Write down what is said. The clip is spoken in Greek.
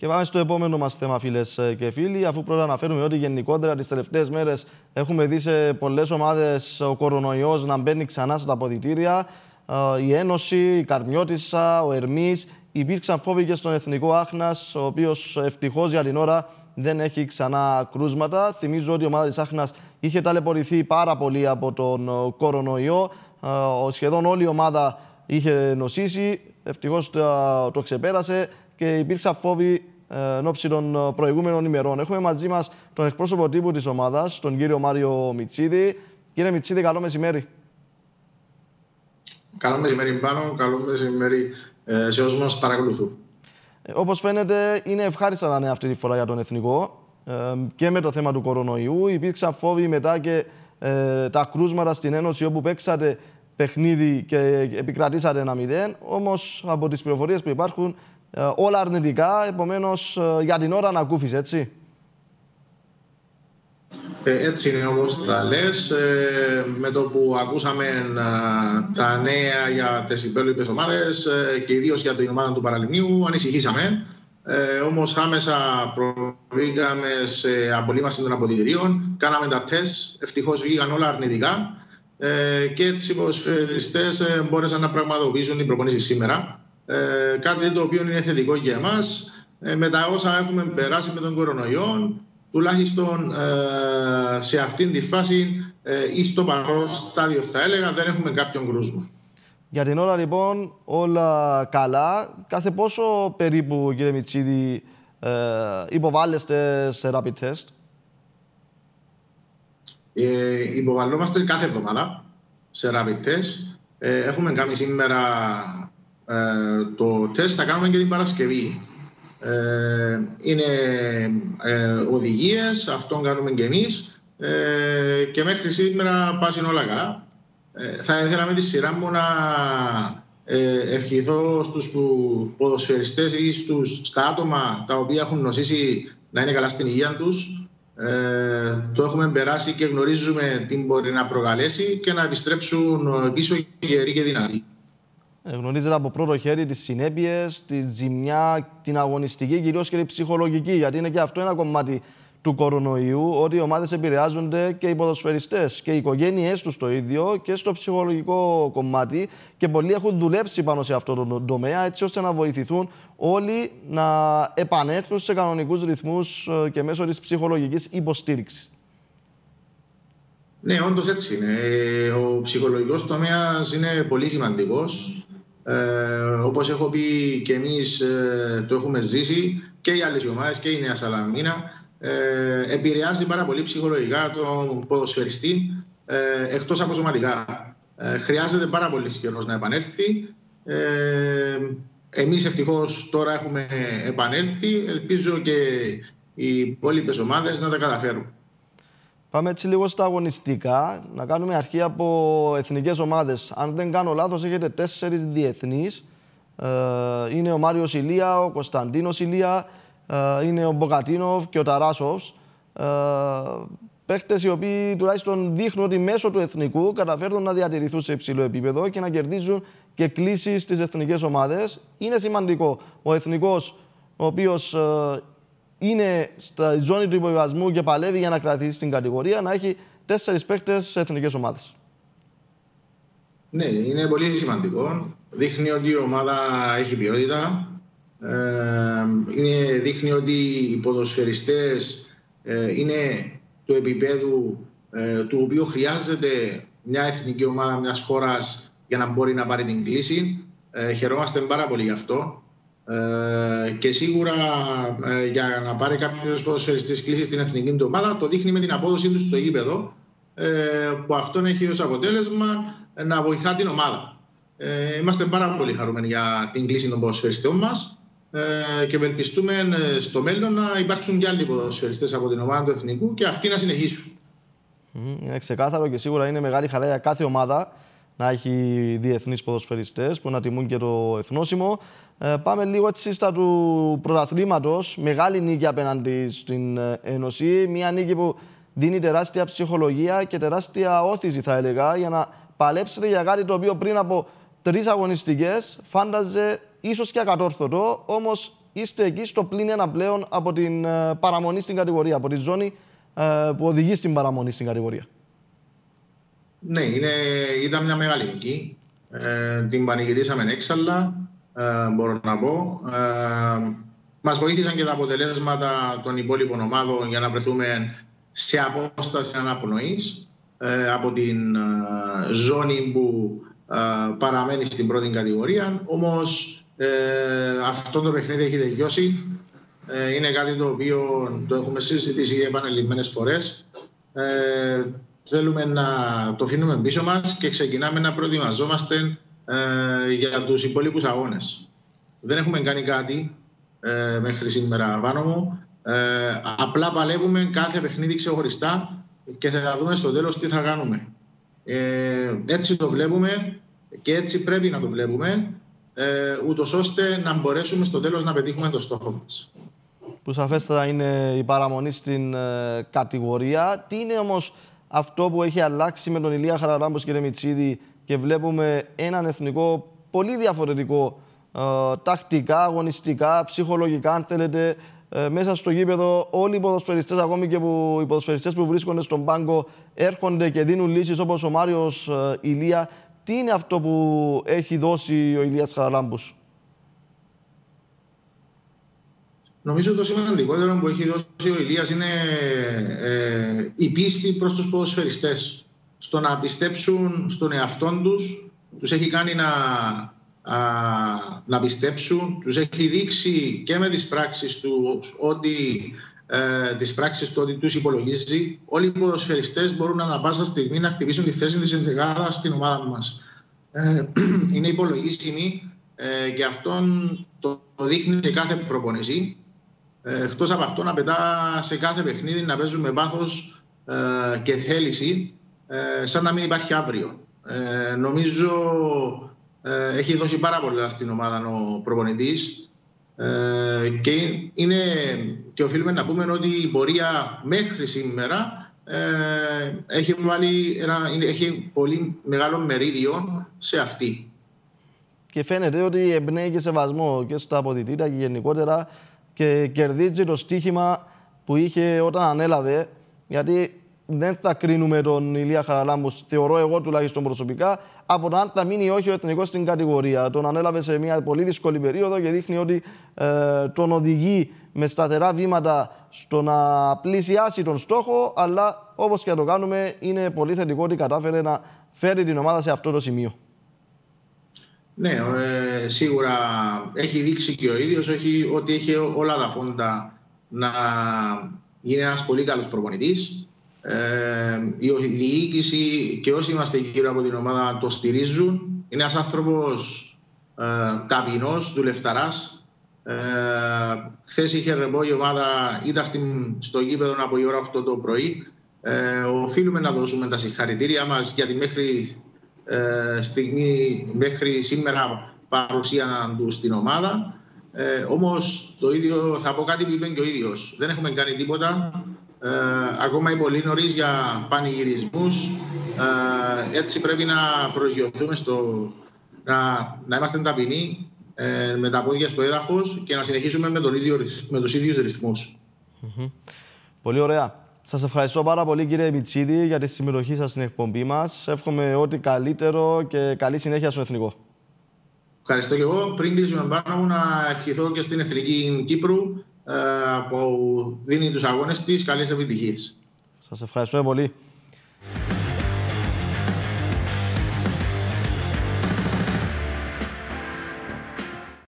Και πάμε στο επόμενο μας θέμα, φίλες και φίλοι. Αφού πρώτα αναφέρουμε ότι γενικότερα τις τελευταίες μέρες έχουμε δει σε πολλές ομάδες ο κορονοϊός να μπαίνει ξανά στα αποδητήρια. Η Ένωση, η Καρμιώτησα, ο Ερμής. Υπήρξαν φόβοι και στον Εθνικό Άχνας, ο οποίος ευτυχώς για την ώρα δεν έχει ξανά κρούσματα. Θυμίζω ότι η ομάδα της Άχνας είχε ταλαιπωρηθεί πάρα πολύ από τον κορονοϊό. Σχεδόν όλη η ομάδα είχε νοσήσει. Ευτυχώς το ξεπέρασε και υπήρξαν φόβοι ε, εν ώψη των ε, προηγούμενων ημερών. Έχουμε μαζί μας τον εκπρόσωπο τύπου της ομάδας, τον κύριο Μάριο Μιτσίδη. Κύριε Μιτσίδη, καλό μεσημέρι. Καλό μεσημέρι πάνω, καλό μεσημέρι ε, σε όσους μας παρακολουθούν. Όπως φαίνεται, είναι ευχάριστα τα νέα αυτή τη φορά για τον εθνικό και με το θέμα του κορονοϊού. Υπήρξαν φόβοι μετά και τα κρούσματα στην Ένωση όπου παίξατε παιχνίδι και επικρατήσατε ένα μηδέν. Όμως από τις πληροφορίες που υπάρχουν, ε, όλα αρνητικά. Επομένως, ε, για την ώρα να ακούφεις, έτσι. Ε, έτσι είναι όπως τα λες. με το που ακούσαμε τα νέα για τις υπόλοιπες ομάδες και ιδίως για την ομάδα του Παραλιμίου ανησυχήσαμε. Ε, Όμως άμεσα προβήκαμε σε απολύμαση των αποδητηρίων, κάναμε τα τεστ, ευτυχώς βγήκαν όλα αρνητικά ε, και έτσι οι ποδοσφαιριστές μπόρεσαν να πραγματοποιήσουν την προπονήση σήμερα. Ε, κάτι το οποίο είναι θετικό για εμάς. Ε, με τα όσα έχουμε περάσει με τον κορονοϊό, τουλάχιστον ε, σε αυτήν τη φάση ε, ή στο παρόν στάδιο θα έλεγα δεν έχουμε κάποιον κρούσμα. Για την ώρα λοιπόν όλα καλά. Κάθε πόσο περίπου κύριε Μιτσίδη ε, υποβάλλεστε σε rapid test; Ε, υποβαλλόμαστε κάθε εβδομάδα σε rapid test. Ε, έχουμε κάνει σήμερα ε, το τεστ θα κάνουμε και την Παρασκευή. Ε, είναι ε, οδηγίες, αυτόν κάνουμε και εμείς ε, και μέχρι σήμερα πάσουν όλα καλά. Ε, θα ήθελα με τη σειρά μου να ε, ευχηθώ στους ποδοσφαιριστές ή στους, στα άτομα τα οποία έχουν νοσήσει να είναι καλά στην υγεία τους. Ε, το έχουμε περάσει και γνωρίζουμε τι μπορεί να προκαλέσει και να επιστρέψουν πίσω γεροί και δυνατοί. Ε, γνωρίζετε από πρώτο χέρι τις συνέπειες, τη ζημιά, την αγωνιστική, κυρίως και την ψυχολογική. Γιατί είναι και αυτό ένα κομμάτι του κορονοϊού, ότι οι ομάδες επηρεάζονται και οι ποδοσφαιριστές και οι οικογένειές τους το ίδιο και στο ψυχολογικό κομμάτι. Και πολλοί έχουν δουλέψει πάνω σε αυτό το τομέα, έτσι ώστε να βοηθηθούν όλοι να επανέλθουν σε κανονικούς ρυθμούς ε, και μέσω της ψυχολογικής υποστήριξης. Ναι, όντως έτσι είναι. Ε, ο ψυχολογικός τομέας είναι πολύ σημαντικός. Ε, όπως έχω πει και εμείς ε, το έχουμε ζήσει και οι άλλες ομάδες και η Νέα Σαλαμίνα ε, επηρεάζει πάρα πολύ ψυχολογικά τον ποδοσφαιριστή ε, εκτός από σωματικά. Ε, χρειάζεται πάρα πολύ καιρός να επανέλθει. Ε, εμείς ευτυχώς τώρα έχουμε επανέλθει. Ελπίζω και οι υπόλοιπες ομάδες να τα καταφέρουν. Πάμε έτσι λίγο στα αγωνιστικά. Να κάνουμε αρχή από εθνικές ομάδες. Αν δεν κάνω λάθος, έχετε τέσσερις διεθνείς. Ε, είναι ο Μάριος Ηλία, ο Κωνσταντίνος Ηλία, ε, είναι ο Μποκατίνοφ και ο Ταράσοφς. Ε, Παίχτες οι οποίοι τουλάχιστον δείχνουν ότι μέσω του εθνικού καταφέρνουν να διατηρηθούν σε υψηλό επίπεδο και να κερδίζουν και κλήσει στις εθνικές ομάδες. Είναι σημαντικό ο εθνικός, ο οποίος είναι στη ζώνη του υποβιβασμού και παλεύει για να κρατήσει στην κατηγορία, να έχει τέσσερις παίκτε σε εθνικές ομάδες. Ναι, είναι πολύ σημαντικό. Δείχνει ότι η ομάδα έχει ποιότητα. Ε, είναι, δείχνει ότι οι ποδοσφαιριστές ε, είναι του επίπεδου ε, του οποίου χρειάζεται μια εθνική ομάδα μιας χώρας για να μπορεί να πάρει την κλίση. Ε, χαιρόμαστε πάρα πολύ γι' αυτό. Ε, και σίγουρα ε, για να πάρει κάποιος ποδοσφαιριστής κλίση στην εθνική του ομάδα, το δείχνει με την απόδοσή του στο γήπεδο, ε, που αυτόν έχει ως αποτέλεσμα να βοηθά την ομάδα. Ε, είμαστε πάρα πολύ χαρούμενοι για την κλίση των ποδοσφαιριστών μας ε, και ευελπιστούμε ε, στο μέλλον να υπάρξουν και άλλοι ποδοσφαιριστέ από την ομάδα του εθνικού και αυτοί να συνεχίσουν. Είναι ξεκάθαρο και σίγουρα είναι μεγάλη χαρά για κάθε ομάδα να έχει διεθνείς ποδοσφαιριστές που να τιμούν και το εθνόσημο. Ε, πάμε λίγο έτσι στα του πρωταθλήματος. Μεγάλη νίκη απέναντι στην ε, Ένωση. Μια νίκη που δίνει τεράστια ψυχολογία και τεράστια όθηση, θα έλεγα, για να παλέψετε για κάτι το οποίο πριν από τρεις αγωνιστικές φάνταζε ίσως και ακατόρθωτο. Όμως είστε εκεί στο πλήν ένα πλέον από την ε, παραμονή στην κατηγορία, από τη ζώνη ε, που οδηγεί στην παραμονή στην κατηγορία. Ναι, είναι, ήταν μια μεγάλη νίκη. Ε, την πανηγυρίσαμε έξαλλα, ε, μπορώ να πω. Ε, μας βοήθησαν και τα αποτελέσματα των υπόλοιπων ομάδων για να βρεθούμε σε απόσταση αναπνοής ε, από την ε, ζώνη που ε, παραμένει στην πρώτη κατηγορία. Όμως αυτό το παιχνίδι έχει τελειώσει. είναι κάτι το οποίο το έχουμε συζητήσει επανελειμμένες φορές. θέλουμε να το αφήνουμε πίσω μας και ξεκινάμε να προετοιμαζόμαστε για τους υπόλοιπους αγώνες. Δεν έχουμε κάνει κάτι μέχρι σήμερα πάνω μου. Ε, απλά παλεύουμε κάθε παιχνίδι ξεχωριστά και θα δούμε στο τέλος τι θα κάνουμε. Ε, έτσι το βλέπουμε και έτσι πρέπει να το βλέπουμε ε, ούτως ώστε να μπορέσουμε στο τέλος να πετύχουμε το στόχο μας. Που σαφέστατα είναι η παραμονή στην ε, κατηγορία. Τι είναι όμως αυτό που έχει αλλάξει με τον Ηλία Χαραράμπος και Ρεμιτσίδη και βλέπουμε έναν εθνικό πολύ διαφορετικό ε, τακτικά, αγωνιστικά, ψυχολογικά αν θέλετε ε, μέσα στο γήπεδο όλοι οι ποδοσφαιριστές, ακόμη και που, οι ποδοσφαιριστές που βρίσκονται στον πάγκο έρχονται και δίνουν λύσεις όπως ο Μάριος ε, Ηλία. Τι είναι αυτό που έχει δώσει ο Ηλίας Χαραλάμπους. Νομίζω το σημαντικότερο που έχει δώσει ο Ηλίας είναι ε, η πίστη προς τους ποδοσφαιριστές. Στο να πιστέψουν στον εαυτό τους, τους έχει κάνει να να πιστέψουν. Τους έχει δείξει και με τις πράξεις τους ότι ε, τις πράξεις του ότι τους υπολογίζει. Όλοι οι ποδοσφαιριστές μπορούν ανα πάσα στιγμή να χτυπήσουν τη θέση της ενδεγάδας στην ομάδα μας. Ε, είναι υπολογίσιμη ε, και αυτόν το, το δείχνει σε κάθε προπονησή. Ε, εκτός από αυτό να πετά σε κάθε παιχνίδι να παίζουν με πάθος ε, και θέληση ε, σαν να μην υπάρχει αύριο. Ε, νομίζω ε, έχει δώσει πάρα πολλά στην ομάδα ο προπονητής. Ε, και, είναι, και οφείλουμε να πούμε ότι η πορεία μέχρι σήμερα ε, έχει, βάλει ένα, έχει πολύ μεγάλο μερίδιο σε αυτή. Και φαίνεται ότι εμπνέει και σεβασμό και στα αποδητήρια και γενικότερα και κερδίζει το στίχημα που είχε όταν ανέλαβε. Γιατί δεν θα κρίνουμε τον Ηλία Χαραλάμπου, θεωρώ εγώ τουλάχιστον προσωπικά, από το αν θα μείνει ή όχι ο εθνικός στην κατηγορία. Τον ανέλαβε σε μια πολύ δύσκολη περίοδο και δείχνει ότι ε, τον οδηγεί με σταθερά βήματα στο να πλησιάσει τον στόχο, αλλά όπως και να το κάνουμε, είναι πολύ θετικό ότι κατάφερε να φέρει την ομάδα σε αυτό το σημείο. Ναι, ε, σίγουρα έχει δείξει και ο ίδιος ότι έχει όλα τα φόντα να γίνει ένας πολύ καλός προπονητής ε, η διοίκηση και όσοι είμαστε γύρω από την ομάδα το στηρίζουν. Είναι ένας άνθρωπος ε, ταπεινό, δουλευταράς. Ε, Χθες είχε ρεμπό η ομάδα, ήταν στην, στο γήπεδο από η ώρα 8 το πρωί. Ε, οφείλουμε να δώσουμε τα συγχαρητήρια μας γιατί μέχρι, ε, στιγμή, μέχρι σήμερα παρουσία τους στην ομάδα. Ε, Όμως το ίδιο θα πω κάτι που είπε και ο ίδιος. Δεν έχουμε κάνει τίποτα ε, ακόμα είναι πολύ νωρίς για πανηγυρισμούς. Ε, έτσι πρέπει να προσγειωθούμε στο να, να είμαστε ταπεινοί ε, με τα πόδια στο έδαφος και να συνεχίσουμε με, τον ίδιο, με τους ίδιους ρυθμούς. Πολύ ωραία. Σας ευχαριστώ πάρα πολύ, κύριε Μιτσίδη, για τη συμμετοχή σας στην εκπομπή μας. Εύχομαι ό,τι καλύτερο και καλή συνέχεια στον εθνικό. Ευχαριστώ και εγώ. Πριν κλείσουμε πάνω μου, να ευχηθώ και στην Εθνική Κύπρου ε, που δίνει τους αγώνες της καλές επιτυχίες. Σας ευχαριστώ πολύ.